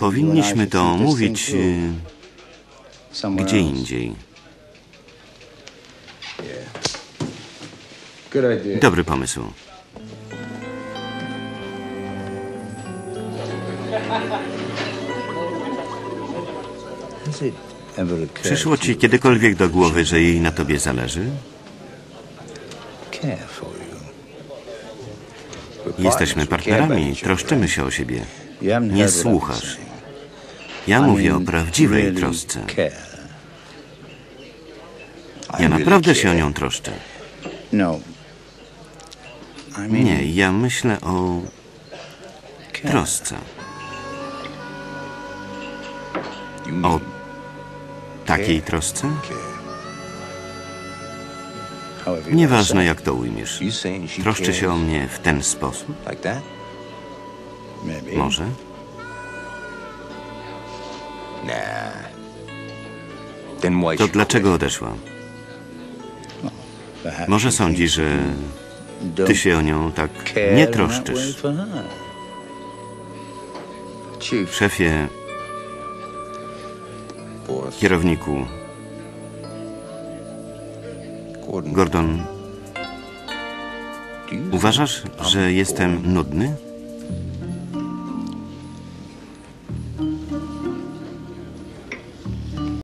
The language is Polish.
Powinniśmy to omówić y, gdzie indziej. Dobry pomysł. Przyszło ci kiedykolwiek do głowy, że jej na tobie zależy? Jesteśmy partnerami, troszczymy się o siebie. Nie słuchasz. Ja mówię o prawdziwej trosce. Ja naprawdę się o nią troszczę. Nie, ja myślę o trosce. O takiej trosce? Nieważne jak to ujmiesz. Troszczy się o mnie w ten sposób? Może? To dlaczego odeszła? Może sądzi, że ty się o nią tak nie troszczysz. Szefie, kierowniku, Gordon, uważasz, że jestem nudny?